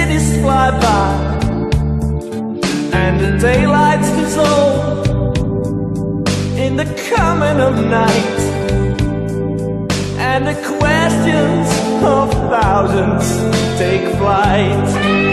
Cities fly by and the daylight's dissolved in the coming of night and the questions of thousands take flight.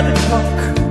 had a.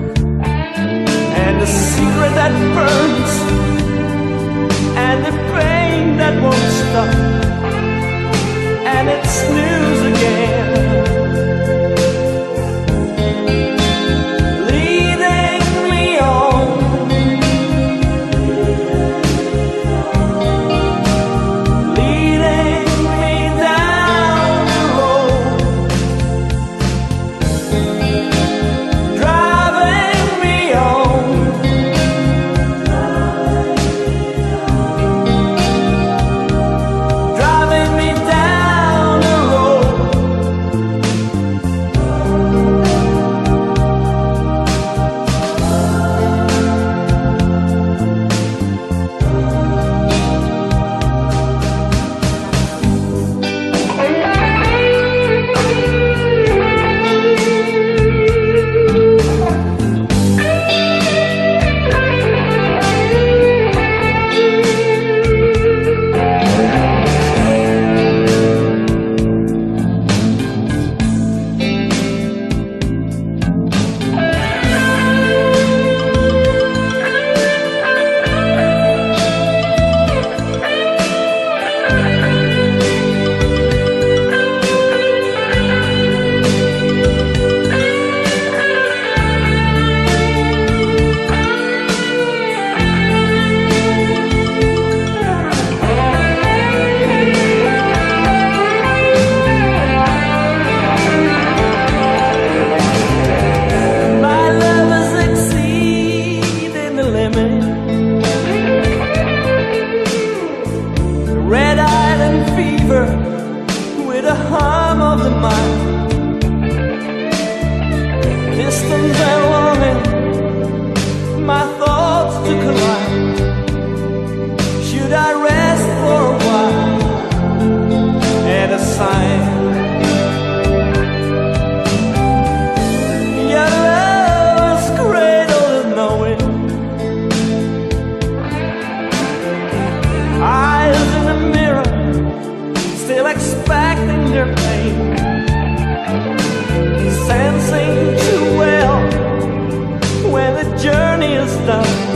fiesta